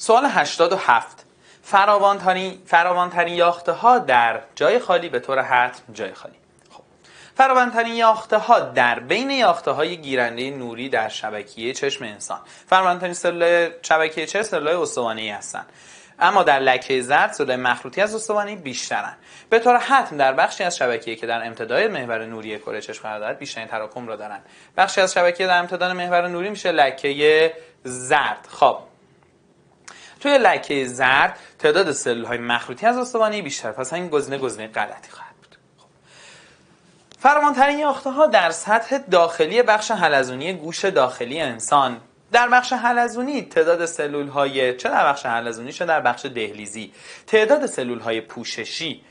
سوال 87 فراوانترین فراوانترین یاخته ها در جای خالی به طور حتم جای خالی. خب. فراوانترین یاخته ها در بین یاخته های گیرنده نوری در شبکیه چشم انسان. فراوانترین سلول شبکیه چشم سلول استوانه‌ای هستند اما در لکه زرد سلول مخروطی از استوانه بیشترن. به طور حتم در بخشی از شبکیه که در امتداد محور نوری کره چشم قرار دارد بیشترین تراکم را دارند بخشی از شبکیه در امتداد محور نوری میشه لکه زرد. خب. توی لکه زرد تعداد سلول های مخروطی از استوانه بیشتر. پس این گزینه گزینه غلطی خواهد بود. خب. فراوانترین یاخته ها در سطح داخلی بخش حلزونی گوش داخلی انسان. در بخش حلزونی تعداد سلول های چه در بخش حلزونی چه در بخش دهلیزی. تعداد سلول های پوششی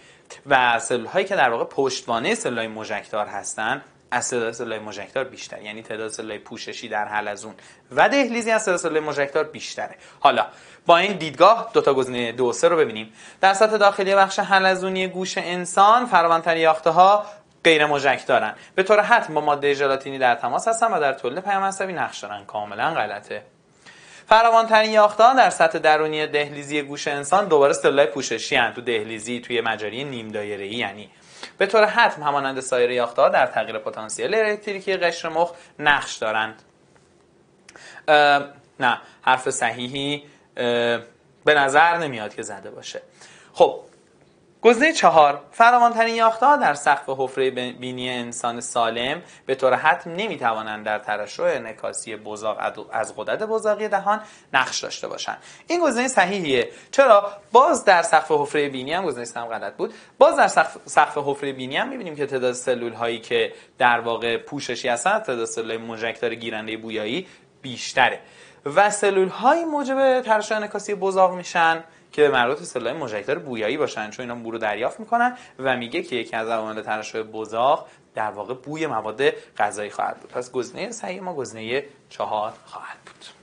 و سلول هایی که در واقع پشتوانه سلول های مژکتار هستند از تعداد سلول مژکتار بیشتر. یعنی تعداد سلول پوششی در حلزون و دهلیزی از تعداد سلول مژکتار بیشتره. حالا با این دیدگاه دو تا گزینه دو سه رو ببینیم. در سطح داخلی بخش حلزونی گوش انسان فراوانترین یاخته ها غیر مژک دارن به طور حتم با ماده ژلاتینی در تماس هستن و در تولید پیام عصبی نقش دارن. کاملا غلطه. فراوانترین یافته‌ها در سطح درونی دهلیزی گوش انسان دوباره سلولای پوششی هن. تو دهلیزی توی مجاری نیم دایره‌ای یعنی به طور حتم همانند سایر یافته‌ها در تغییر پتانسیل الکتریکی قشر مخ نقش دارند. نه حرف صحیحی به نظر نمیاد که زده باشه. خب گزینه چهار فراوانترین یافته‌ها در سقف حفره بینی انسان سالم به طور حتم نمی‌توانند در ترشح انعکاسی بزاق از قدرت بزاقی دهان نقش داشته باشند. این گزینه صحیحیه. چرا؟ باز در سقف حفره بینی هم گزینه هم غلط بود. باز در سقف حفره بینی هم می‌بینیم که تعداد سلول هایی که در واقع پوششی هستند تعداد سلول مژکتور گیرنده بویایی بیشتره. و سلول های موجب ترشح انعکاسی بزاق میشن. که به مربوط سلول مژکتور بویایی باشن چون اینا بو رو دریافت می‌کنن و میگه که یکی از عوامل ترشح بزاق در واقع بوی مواد غذایی خواهد بود. پس گزینه صحیح ما گزینه چهار خواهد بود.